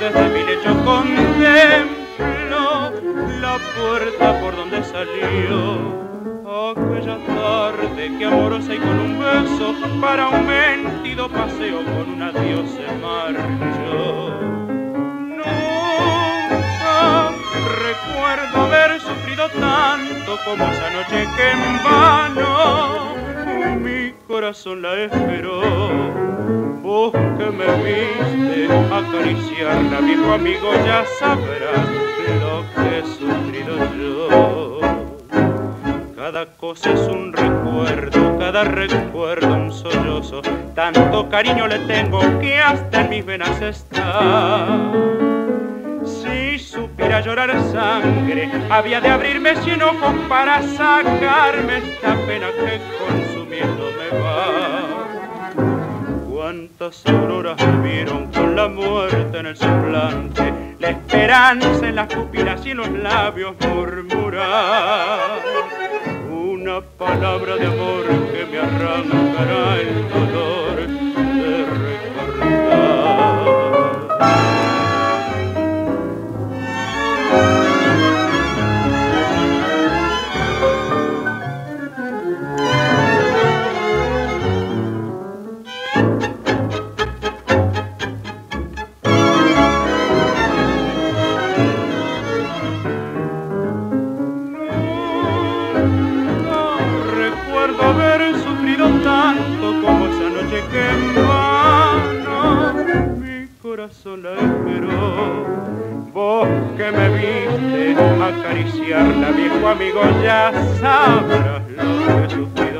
desde mi lecho contemplo la puerta por donde salió. Aquella tarde que amorosa y con un beso para un mentido paseo con un adiós se marchó. Nunca recuerdo haber sufrido tanto como esa noche que en vano mi corazón la esperó. Vos que me viste acariciarla, viejo amigo, ya sabrás lo que he sufrido yo. Cada cosa es un recuerdo, cada recuerdo un sollozo. Tanto cariño le tengo que hasta en mis venas está. Si supiera llorar sangre, había de abrirme cien ojos para sacarme esta pena que consumiendo me va. Cuántas auroras me vieron con la muerte en el semblante, la esperanza en las pupilas y los labios murmurar. Una palabra de amor que me arrancará el dolor sola esperó. Vos que me viste acariciarla, viejo amigo, ya sabrás lo que sufrí.